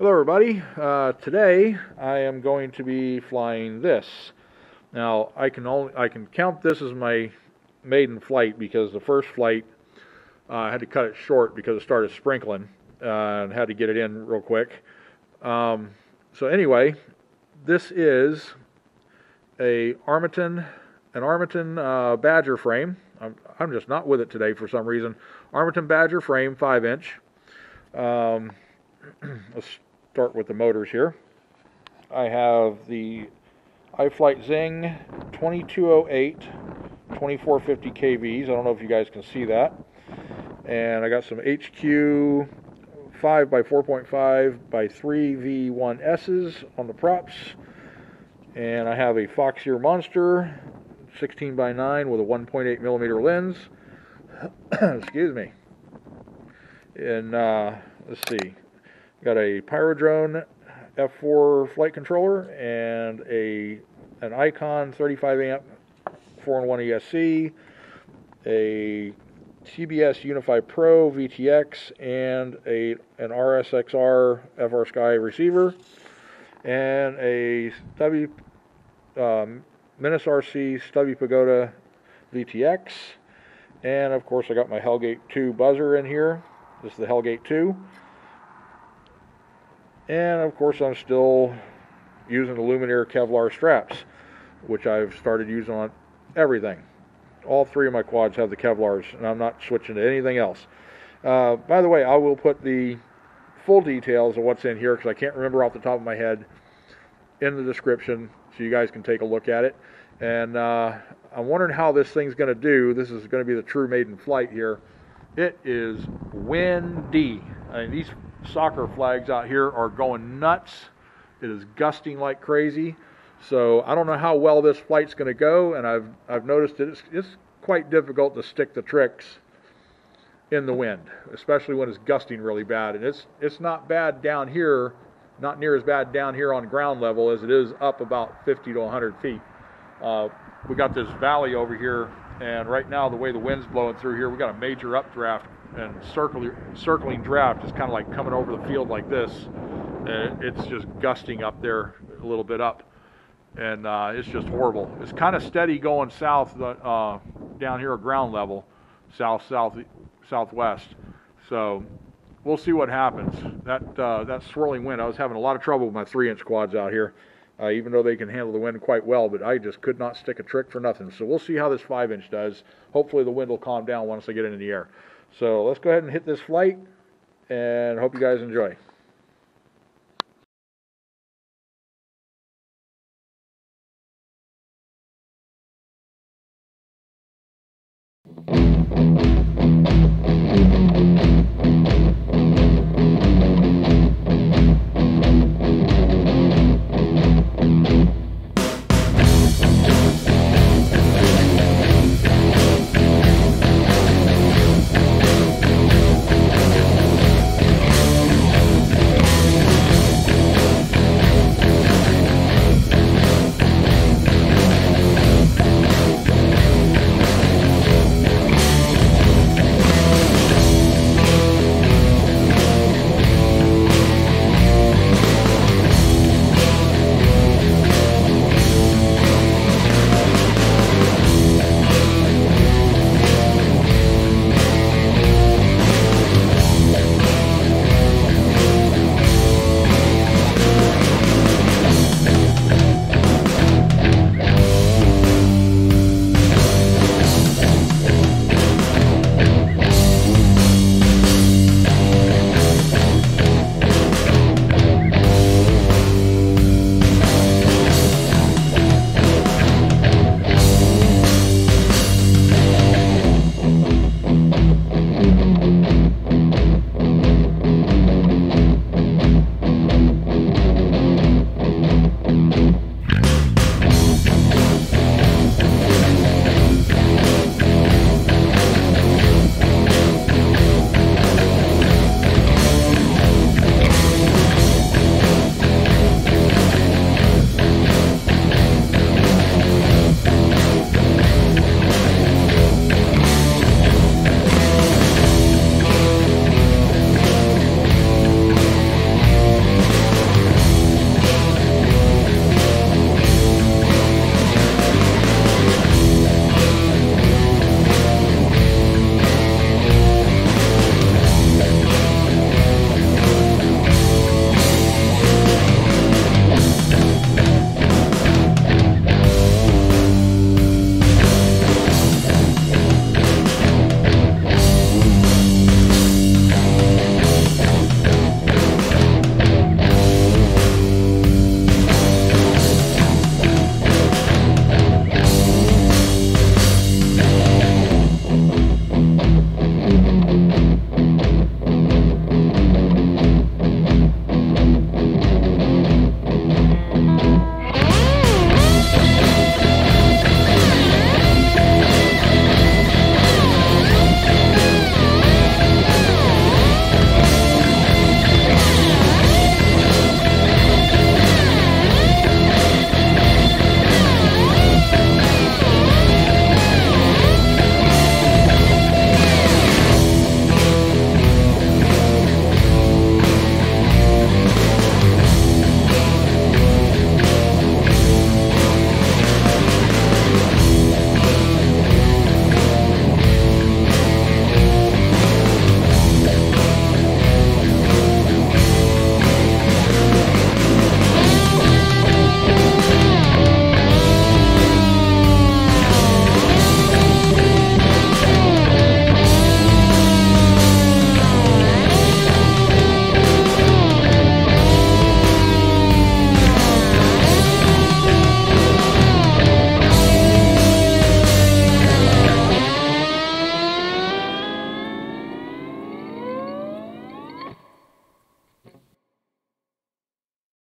Hello everybody. Uh, today I am going to be flying this. Now I can only I can count this as my maiden flight because the first flight uh, I had to cut it short because it started sprinkling uh, and had to get it in real quick. Um, so anyway, this is a Armattan an Armattan uh, Badger frame. I'm, I'm just not with it today for some reason. Armattan Badger frame, 5 inch. Um, start with the motors here. I have the iFlight XING 2208 2450 kVs. I don't know if you guys can see that. And I got some HQ 5 by 4.5 by 3 V1Ss on the props. And I have a Foxeer Monster 16 by 9 with a 1.8 millimeter lens. Excuse me. And uh, let's see, got a Pyrodrone F4 flight controller and a an Aikon 35 amp 4-in-1 ESC, a TBS Unify Pro VTX, and a an RSXR FrSky receiver, and a W um, Menace RC Stubby Pagoda VTX, and of course I got my Hellgate 2 buzzer in here. This is the Hellgate 2. And of course I'm still using the Lumenier Kevlar straps, which I've started using on everything. All three of my quads have the Kevlars, and I'm not switching to anything else. Uh, by the way, I will put the full details of what's in here because I can't remember off the top of my head in the description so you guys can take a look at it. And uh, I'm wondering how this thing's going to do. This is going to be the true maiden flight here. It is windy. I mean, these soccer flags out here are going nuts. It is gusting like crazy. So I don't know how well this flight's going to go, and I've I've noticed that it's, it's quite difficult to stick the tricks in the wind, especially when it's gusting really bad. And it's it's not bad down here, not near as bad down here on ground level as it is up about 50 to 100 feet. Uh, we got this valley over here, and right now the way the wind's blowing through here, we got a major updraft and circling circling draft is kind of like coming over the field like this. And it's just gusting up there a little bit up, and uh, it's just horrible. It's kind of steady going south uh, down here at ground level, south south southwest. So we'll see what happens. That uh, that swirling wind. I was having a lot of trouble with my three-inch quads out here uh, even though they can handle the wind quite well, but I just could not stick a trick for nothing. So we'll see how this 5-inch does. Hopefully the wind will calm down once I get into the air. So let's go ahead and hit this flight, and hope you guys enjoy.